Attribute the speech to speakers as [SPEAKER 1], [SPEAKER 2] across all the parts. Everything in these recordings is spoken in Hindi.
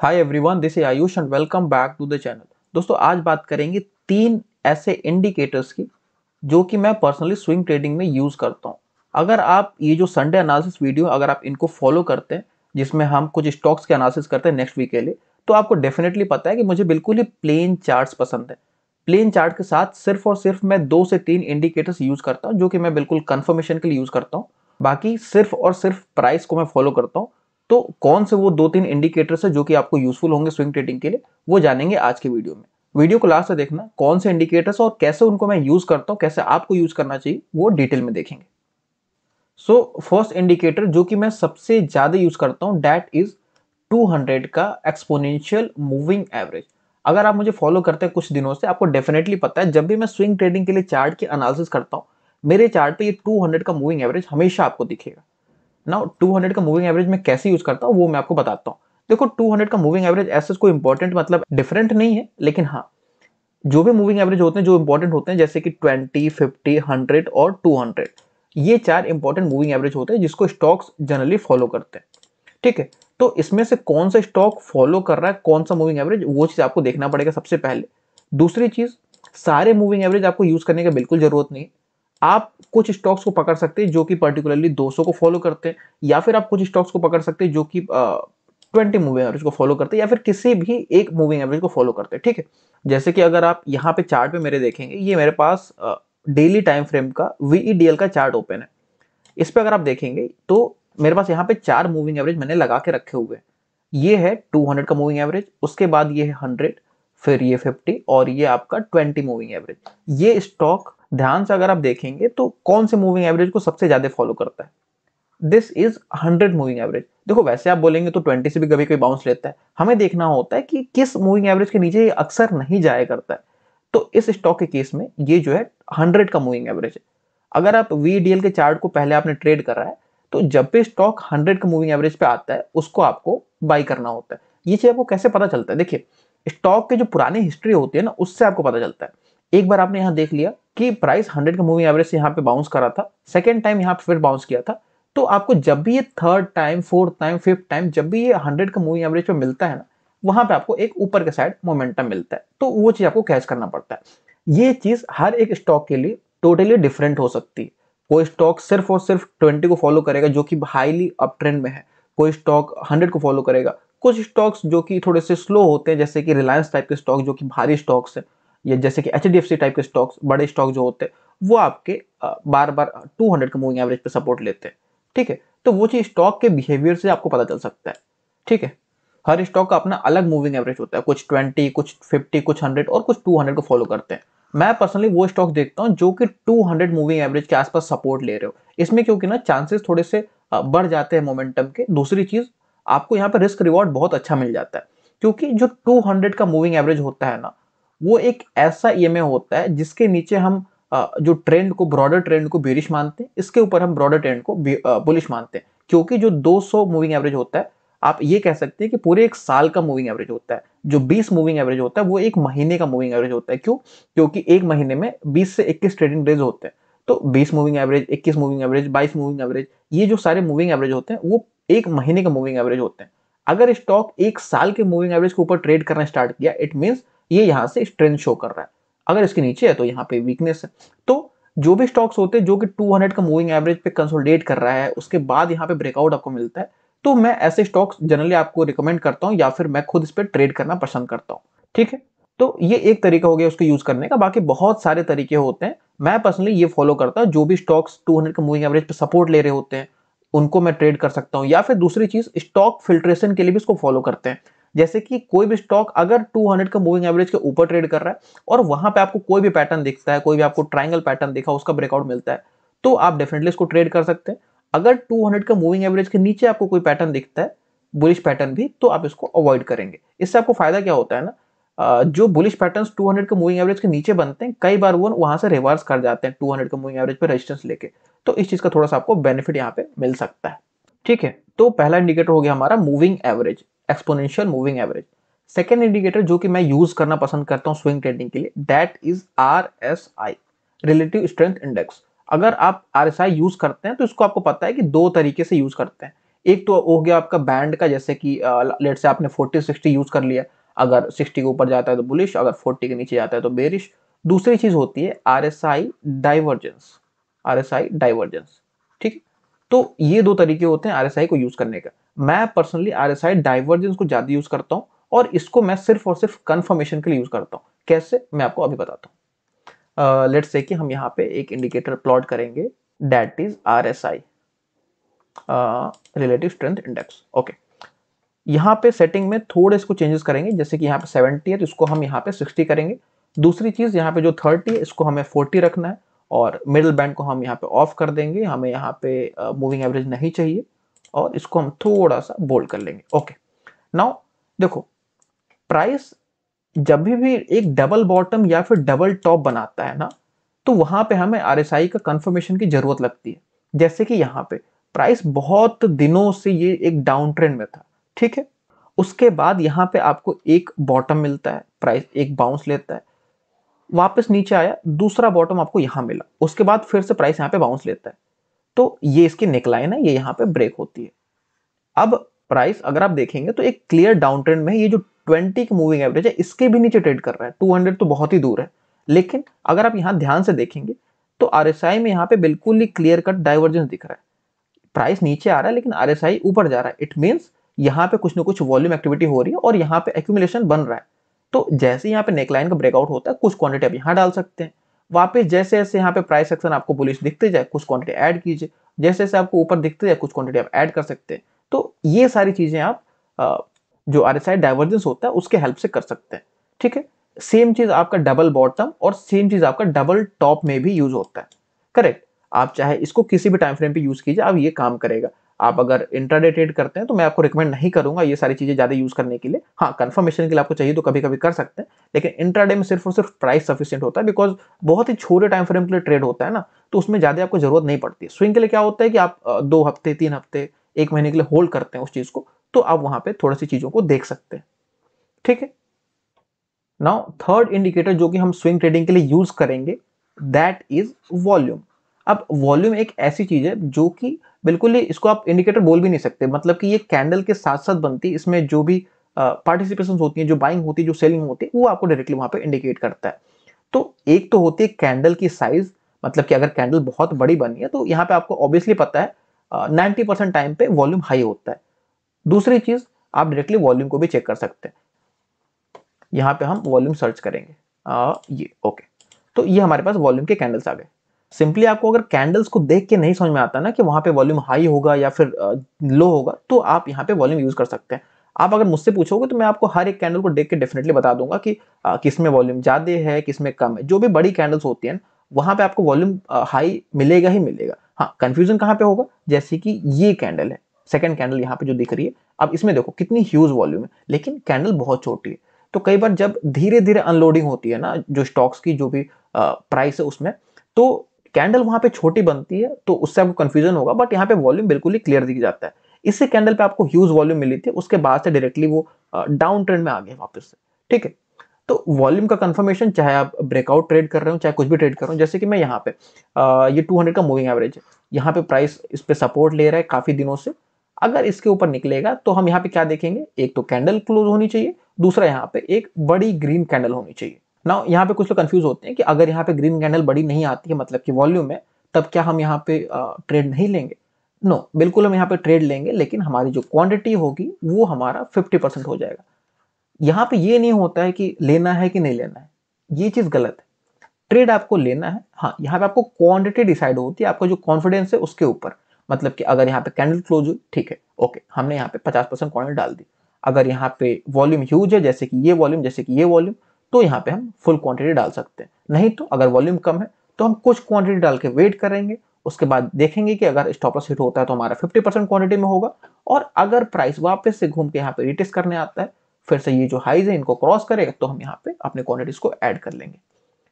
[SPEAKER 1] Hi everyone this is Ayush and welcome back to the channel दोस्तों, आज बात करेंगे तीन ऐसे इंडिकेटर्स की जो कि मैं पर्सनली स्विंग ट्रेडिंग में यूज़ करता हूँ। अगर आप ये जो संडे एनालिसिस वीडियो अगर आप इनको फॉलो करते हैं, जिसमें हम कुछ स्टॉक्स के एनालिसिस करते हैं नेक्स्ट वीक के लिए तो आपको डेफिनेटली पता है कि मुझे बिल्कुल ही प्लेन चार्ट्स पसंद है। प्लेन चार्ट के साथ सिर्फ़ और सिर्फ़ मैं दो से तीन इंडिकेटर्स यूज़ करता हूँ, जो कि मैं बिल्कुल कन्फर्मेशन के लिए यूज़ करता हूँ। बाकी सिर्फ़ और सिर्फ़ प्राइस को मैं फॉलो करता हूँ। तो कौन से वो दो तीन इंडिकेटर्स है जो कि आपको यूजफुल होंगे स्विंग ट्रेडिंग के लिए, वो जानेंगे आज के वीडियो में। वीडियो को लास्ट से देखना, कौन से इंडिकेटर्स और कैसे उनको मैं यूज़ करता हूँ, कैसे आपको यूज़ करना चाहिए, वो डिटेल में देखेंगे। सो फ़र्स्ट इंडिकेटर जो कि मैं सबसे ज़्यादा यूज़ करता हूँ डैट इज़ 200 का एक्सपोनेंशियल मूविंग एवरेज अगर आप मुझे फॉलो करते हैं कुछ दिनों से, आपको डेफिनेटली पता है, जब भी मैं स्विंग ट्रेडिंग के लिए चार्ट की एनालिसिस करता हूँ, मेरे चार्ट पे ये 200 का मूविंग एवरेज हमेशा आपको दिखेगा। ना 200 का मूविंग एवरेज मैं कैसे यूज़ करता हूँ वो मैं आपको बताता हूँ। देखो 200 का मूविंग एवरेज ऐसे कोई इंपॉर्टेंट मतलब डिफरेंट नहीं है लेकिन हाँ जो भी मूविंग एवरेज होते हैं जो इंपॉर्टेंट होते हैं जैसे कि 20, 50, 100 और 200 ये चार इंपॉर्टेंट मूविंग एवरेज होते हैं जिसको स्टॉक्स जनरली फॉलो करते हैं। ठीक है तो इसमें से कौन सा स्टॉक फॉलो कर रहा है कौन सा मूविंग एवरेज वो चीज़ आपको देखना पड़ेगा सबसे पहले। दूसरी चीज़ सारे मूविंग एवरेज आपको यूज़ करने की बिल्कुल ज़रूरत नहीं आप कुछ स्टॉक्स को पकड़ सकते हैं जो कि पर्टिकुलरली 200 को फॉलो करते हैं, या फिर आप कुछ स्टॉक्स को पकड़ सकते हैं जो कि ट्वेंटी मूविंग एवरेज को फॉलो करते हैं, या फिर किसी भी एक मूविंग एवरेज को फॉलो करते हैं, ठीक है? जैसे कि अगर आप यहाँ पे चार्ट पे मेरे देखेंगे, ये मेरे पास डेली टाइम फ्रेम का वीईडीएल का चार्ट ओपन है। इस पर अगर आप देखेंगे तो मेरे पास यहाँ पे चार मूविंग एवरेज मैंने लगा के रखे हुए हैं। ये है 200 का मूविंग एवरेज उसके बाद ये है 100 फिर ये 50 और ये आपका 20 मूविंग एवरेज ये स्टॉक ध्यान से अगर आप देखेंगे तो कौन से मूविंग एवरेज को सबसे ज़्यादा फॉलो करता है? This is hundred moving average देखो, वैसे आप बोलेंगे तो ट्वेंटी से भी कभी कोई बाउंस लेता है। हमें देखना होता है कि किस मूविंग एवरेज के नीचे ये अक्सर नहीं जाया करता है। तो इस स्टॉक के केस में ये जो है हंड्रेड का मूविंग एवरेज है। अगर आप वीडीएल के चार्ट को पहले आपने ट्रेड करा है तो जब भी स्टॉक हंड्रेड का मूविंग एवरेज पे आता है, उसको आपको बाई करना होता है। ये चीज़ आपको कैसे पता चलता है? देखिए स्टॉक के जो पुरानी हिस्ट्री होती है ना, उससे आपको पता चलता है। एक बार आपने यहाँ देख लिया कि प्राइस 100 का मूविंग एवरेज से यहाँ पे बाउंस करा था सेकेंड टाइम यहाँ पे फिर बाउंस किया था। तो आपको जब भी ये third time fourth time fifth time जब भी ये 100 का मूविंग एवरेज पे मिलता है ना, वहाँ पे आपको एक ऊपर के साइड मोमेंटम मिलता है। तो वो चीज़ आपको कैच करना पड़ता है। ये चीज़ हर एक स्टॉक के लिए टोटली डिफरेंट हो सकती है। कोई स्टॉक सिर्फ़ और सिर्फ़ ट्वेंटी को फॉलो करेगा, जो कि हाईली अप ट्रेंड में है। कोई स्टॉक हंड्रेड को फॉलो करेगा कुछ स्टॉक्स जो कि थोड़े से स्लो होते हैं, जैसे कि रिलायंस टाइप के स्टॉक जो कि भारी स्टॉक्स है, या जैसे कि एचडीएफसी टाइप के स्टॉक्स, बड़े स्टॉक जो होते हैं, वो आपके बार बार 200 का मूविंग एवरेज पे सपोर्ट लेते हैं। ठीक है? तो वो चीज़ स्टॉक के बिहेवियर से आपको पता चल सकता है। ठीक है? हर स्टॉक का अपना अलग मूविंग एवरेज होता है। कुछ 20 कुछ 50 कुछ 100 और कुछ 200 को फॉलो करते हैं। मैं पर्सनली वो स्टॉक देखता हूँ जो कि 200 मूविंग एवरेज के आसपास सपोर्ट ले रहे हो। इसमें क्योंकि ना चांसेस थोड़े से बढ़ जाते हैं मोमेंटम के। दूसरी चीज़ आपको यहाँ पर रिस्क रिवॉर्ड बहुत अच्छा मिल जाता है। क्योंकि जो 200 का मूविंग एवरेज होता है ना, वो एक ऐसा ई होता है जिसके नीचे हम जो ट्रेंड को ब्रॉडर ट्रेंड को बेरिश मानते हैं, इसके ऊपर हम ब्रॉडर ट्रेंड को बुलिश मानते हैं। क्योंकि जो 200 मूविंग एवरेज होता है, आप ये कह सकते हैं कि पूरे एक साल का मूविंग एवरेज होता है। जो 20 मूविंग एवरेज होता है, वो एक महीने का मूविंग एवरेज होता है। क्यों? क्योंकि एक महीने में 20 से 21 ट्रेडिंग डेज़ होते हैं। तो 20 moving average 21 moving average 22 moving average ये जो सारे मूविंग एवरेज होते हैं, वो एक महीने का मूविंग एवरेज होते हैं। अगर स्टॉक एक साल के मूविंग एवरेज के ऊपर ट्रेड करना स्टार्ट किया इट मीन्स ये यहाँ से स्ट्रेंथ शो कर रहा है। अगर इसके नीचे है तो यहाँ पे वीकनेस है। तो जो भी स्टॉक्स होते हैं, जो कि 200 का मूविंग एवरेज पे कंसोलिडेट कर रहा है, उसके बाद यहाँ पे ब्रेकआउट आपको मिलता है तो मैं ऐसे स्टॉक्स जनरली आपको रिकमेंड करता हूँ, या फिर मैं खुद इस पर ट्रेड करना पसंद करता हूँ। ठीक है? तो ये एक तरीका हो गया उसको यूज़ करने का। बाकी बहुत सारे तरीके होते हैं। मैं पर्सनली ये फॉलो करता हूँ, जो भी स्टॉक्स 200 का मूविंग एवरेज पे सपोर्ट ले रहे होते हैं उनको मैं ट्रेड कर सकता हूँ, या फिर दूसरी चीज़ स्टॉक फिल्ट्रेशन के लिए भी इसको फॉलो करते हैं। जैसे कि कोई भी स्टॉक अगर 200 का मूविंग एवरेज के ऊपर ट्रेड कर रहा है और वहाँ पे आपको कोई भी पैटर्न दिखता है, कोई भी आपको ट्राइंगल पैटर्न दिखा, उसका ब्रेकआउट मिलता है तो आप डेफिनेटली इसको ट्रेड कर सकते हैं। अगर 200 का मूविंग एवरेज के नीचे आपको कोई पैटर्न दिखता है बुलिश पैटर्न भी तो आप इसको अवॉइड करेंगे। इससे आपको फ़ायदा क्या होता है ना? जो बुलिश पैटर्न 200 के मूविंग एवरेज के नीचे बनते हैं, कई बार वो वहाँ से रिवर्स कर जाते हैं 200 के मूविंग एवरेज पे रेजिस्टेंस लेके। तो इस चीज़ का थोड़ा सा आपको बेनिफिट यहाँ पे मिल सकता है। ठीक है तो पहला इंडिकेटर हो गया हमारा moving average exponential moving average second indicator जो कि मैं यूज़ करना पसंद करता हूँ स्विंग ट्रेडिंग के लिए that is R S I relative strength index अगर आप आर एस आई यूज़ करते हैं तो इसको आपको पता है कि दो तरीके से यूज़ करते हैं। एक तो हो गया आपका बैंड का, जैसे कि लेट से आपने 40 60 यूज़ कर लिया अगर 60 के ऊपर जाता है तो बुलिश अगर 40 के नीचे जाता है तो बेरिश दूसरी चीज़ होती है R S I divergence R S I divergence ठीक तो ये दो तरीके होते हैं आर एस आई को यूज़ करने का। मैं personally R S I divergence को ज़्यादा यूज़ करता हूँ और इसको मैं सिर्फ़ और सिर्फ़ कंफर्मेशन के लिए यूज़ करता हूँ। कैसे? मैं आपको अभी बताता हूँ। लेट्स से कि हम यहाँ पे एक इंडिकेटर प्लॉट करेंगे that is R S I relative strength index okay यहाँ पे सेटिंग में थोड़े इसको चेंजेस करेंगे, जैसे कि यहाँ पे सेवेंटी है तो इसको हम यहाँ पे सिक्सटी करेंगे। दूसरी चीज़, यहाँ पे जो थर्टी है, इसको हमें फोर्टी रखना है और मिडिल बैंड को हम यहाँ पे ऑफ़ कर देंगे। हमें यहाँ पे मूविंग एवरेज नहीं चाहिए और इसको हम थोड़ा सा बोल्ड कर लेंगे। ओके नाउ देखो प्राइस जब भी भी एक डबल बॉटम या फिर डबल टॉप बनाता है ना तो वहाँ पे हमें RSI का कंफर्मेशन की ज़रूरत लगती है। जैसे कि यहाँ पे प्राइस बहुत दिनों से ये एक डाउन ट्रेंड में था। ठीक है? उसके बाद यहाँ पे आपको एक बॉटम मिलता है प्राइस एक बाउंस लेता है। वापस नीचे आया, दूसरा बॉटम आपको यहाँ मिला। उसके बाद फिर से प्राइस यहाँ पे बाउंस लेता है। तो ये इसकी नेकलाइन है, ये यहाँ पे ब्रेक होती है। अब प्राइस अगर आप देखेंगे तो एक क्लियर डाउन ट्रेंड में ये जो 20 की मूविंग एवरेज है, इसके भी नीचे ट्रेड कर रहा है। 200 तो बहुत ही दूर है। लेकिन अगर आप यहाँ ध्यान से देखेंगे तो RSI में यहाँ पे बिल्कुल ही क्लियर कट डाइवर्जेंस दिख रहा है। प्राइस नीचे आ रहा है, लेकिन RSI ऊपर जा रहा है। इट मीन्स यहाँ पे कुछ ना कुछ वॉल्यूम एक्टिविटी हो रही है और यहाँ पे एक्यूमुलेशन बन रहा है। तो जैसे यहाँ पे नेकलाइन का ब्रेकआउट होता है, कुछ क्वांटिटी आप यहाँ डाल सकते हैं। वापस जैसे जैसे यहाँ पे प्राइस सेक्शन आपको बुलिश दिखते जाए, कुछ क्वांटिटी ऐड कीजिए। जैसे जैसे आपको ऊपर दिखते जाए, कुछ क्वांटिटी आप ऐड कर सकते हैं। तो ये सारी चीज़ें आप जो आर एस आई डाइवर्जेंस होता है, उसके हेल्प से कर सकते हैं। ठीक है? सेम चीज़ आपका डबल बॉटम और सेम चीज़ आपका डबल टॉप में भी यूज़ होता है। करेक्ट आप चाहे इसको किसी भी टाइम फ्रेम पे यूज़ कीजिए, आप ये काम करेगा। आप अगर इंटरडे ट्रेड करते हैं तो मैं आपको रिकमेंड नहीं करूँगा ये सारी चीज़ें ज़्यादा यूज़ करने के लिए। हाँ कंफर्मेशन के लिए आपको चाहिए तो कभी कभी कर सकते हैं, लेकिन इंटरडे में सिर्फ़ और सिर्फ़ प्राइस सफिशियंट होता है बिकॉज़ बहुत ही छोटे टाइम फ्रेम के लिए ट्रेड होता है ना तो उसमें ज़्यादा आपको ज़रूरत नहीं पड़ती स्विंग के लिए क्या होता है कि आप दो हफ़्ते, तीन हफ़्ते, एक महीने के लिए होल्ड करते हैं उस चीज़ को तो आप वहाँ पर थोड़ी सी चीज़ों को देख सकते हैं। ठीक है? नाउ थर्ड इंडिकेटर जो कि हम स्विंग ट्रेडिंग के लिए यूज़ करेंगे दैट इज़ वॉल्यूम अब वॉल्यूम एक ऐसी चीज़ है जो कि बिल्कुल ही इसको आप इंडिकेटर बोल भी नहीं सकते। मतलब कि ये कैंडल के साथ साथ बनती है इसमें जो भी पार्टिसिपेशन होती है जो बाइंग होती है जो सेलिंग होती है वो आपको डायरेक्टली वहाँ पे इंडिकेट करता है। तो एक तो होती है कैंडल की साइज़ मतलब कि अगर कैंडल बहुत बड़ी बनी है तो यहाँ पे आपको ऑब्वियसली पता है नाइनटी परसेंट टाइम पे वॉल्यूम हाई होता है। दूसरी चीज़ आप डायरेक्टली वॉल्यूम को भी चेक कर सकते हैं। यहाँ पे हम वॉल्यूम सर्च करेंगे। आ, ये ओके तो ये हमारे पास वॉल्यूम के कैंडल्स आ गए। सिंपली आपको अगर कैंडल्स को देख के नहीं समझ में आता ना कि वहाँ पे वॉल्यूम हाई होगा या फिर लो होगा तो आप यहाँ पे वॉल्यूम यूज़ कर सकते हैं। आप अगर मुझसे पूछोगे तो मैं आपको हर एक कैंडल को देख के डेफिनेटली बता दूँगा कि किसमें वॉल्यूम ज़्यादा है, किसमें कम है। जो भी बड़ी कैंडल्स होती हैं, वहाँ पे आपको वॉल्यूम हाई मिलेगा ही मिलेगा। हाँ कंफ्यूजन कहाँ पे होगा? जैसे कि ये कैंडल है सेकेंड कैंडल यहाँ पे जो दिख रही है। अब इसमें देखो कितनी ह्यूज वॉल्यूम है, लेकिन कैंडल बहुत छोटी है। तो कई बार जब धीरे धीरे अनलोडिंग होती है ना, जो स्टॉक्स की जो भी प्राइस है उसमें तो कैंडल वहाँ पे छोटी बनती है तो उससे आपको कंफ्यूजन होगा बट यहाँ पे वॉल्यूम बिल्कुल ही क्लियर दिख जाता है। इससे कैंडल पे आपको ह्यूज वॉल्यूम मिली थी उसके बाद से डायरेक्टली वो डाउन ट्रेंड में आ गए वापस से ठीक है? तो वॉल्यूम का कंफर्मेशन चाहे आप ब्रेकआउट ट्रेड कर रहे हो चाहे कुछ भी ट्रेड कर रहे हो जैसे कि मैं यहाँ पे आ, ये 200 का मूविंग एवरेज है। यहाँ पे प्राइस इस पे सपोर्ट ले रहा है काफ़ी दिनों से। अगर इसके ऊपर निकलेगा तो हम यहाँ पे क्या देखेंगे? एक तो कैंडल क्लोज होनी चाहिए दूसरा यहाँ पे एक बड़ी ग्रीन कैंडल होनी चाहिए। ना यहाँ पे कुछ लोग कंफ्यूज होते हैं कि अगर यहाँ पे ग्रीन कैंडल बड़ी नहीं आती है मतलब कि वॉल्यूम में तब क्या हम यहाँ पे ट्रेड नहीं लेंगे? नो no, बिल्कुल हम यहाँ पे ट्रेड लेंगे लेकिन हमारी जो क्वांटिटी होगी वो हमारा 50 परसेंट हो जाएगा। यहाँ पे ये नहीं होता है कि लेना है कि नहीं लेना है। ये चीज़ गलत है। ट्रेड आपको लेना है हाँ यहाँ पे आपको क्वांटिटी डिसाइड होती है आपका जो कॉन्फिडेंस है उसके ऊपर। मतलब कि अगर यहाँ पे कैंडल क्लोज हुई ठीक है ओके हमने यहाँ पे पचास परसेंट डाल दी। अगर यहाँ पे वॉल्यूम ह्यूज है जैसे कि ये वॉल्यूम जैसे कि ये वॉल्यूम तो यहाँ पे हम फुल क्वांटिटी डाल सकते हैं। नहीं तो अगर वॉल्यूम कम है तो हम कुछ क्वांटिटी डाल के वेट करेंगे। उसके बाद देखेंगे कि अगर स्टॉप हिट होता है तो हमारा 50 परसेंट क्वांटिटी में होगा। और अगर प्राइस वापस से घूम के यहाँ पे रिटेस्ट करने आता है, फिर से ये जो हाइज है, इनको क्रॉस करेगा तो हम यहाँ पे अपने क्वांटिटीज को ऐड कर लेंगे।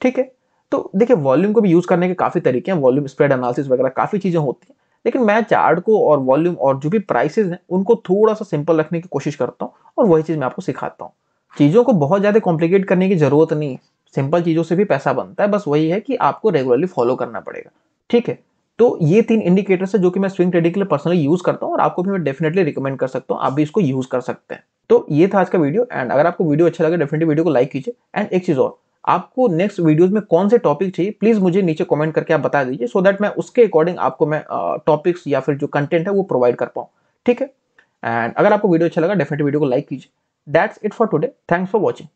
[SPEAKER 1] ठीक है? तो देखिए वॉल्यूम को भी यूज़ करने के काफ़ी तरीके हैं। वॉल्यूम स्प्रेड एनालिसिस वगैरह काफ़ी चीज़ें होती हैं। लेकिन मैं चार्ट को और वॉल्यूम और जो भी प्राइसेस हैं, उनको थोड़ा सा सिंपल रखने की कोशिश करता हूँ और वही चीज़ मैं आपको सिखाता हूँ। चीज़ों को बहुत ज़्यादा कॉम्प्लिकेट करने की ज़रूरत नहीं है। सिंपल चीज़ों से भी पैसा बनता है, बस वही है कि आपको रेगुलरली फॉलो करना पड़ेगा। ठीक है? तो ये तीन इंडिकेटर्स है जो कि मैं स्विंग ट्रेडिंग के लिए पर्सनली यूज़ करता हूँ और आपको भी मैं डेफिनेटली रिकमेंड कर सकता हूँ, आप भी इसको यूज़ कर सकते हैं। तो ये था आज का वीडियो एंड अगर आपको वीडियो अच्छा लगे डेफिनेटली वीडियो को लाइक कीजिए। एंड एक चीज़ और, आपको नेक्स्ट वीडियोस में कौन से टॉपिक चाहिए प्लीज़ मुझे नीचे कमेंट करके आप बता दीजिए सो दैट मैं उसके अकॉर्डिंग आपको मैं टॉपिक्स या फिर जो कंटेंट है वो प्रोवाइड कर पाऊँ। ठीक है? एंड अगर आपको वीडियो अच्छा लगा डेफिनेटली वीडियो को लाइक कीजिए। That's it for today thanks for watching